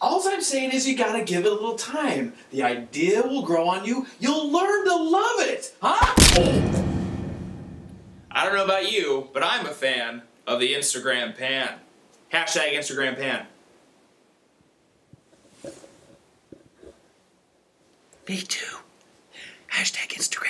All I'm saying is you gotta give it a little time. The idea will grow on you. You'll learn to love it, huh? I don't know about you, but I'm a fan of the Instagram pan. Hashtag Instagram pan. Me too. hashtag Instagram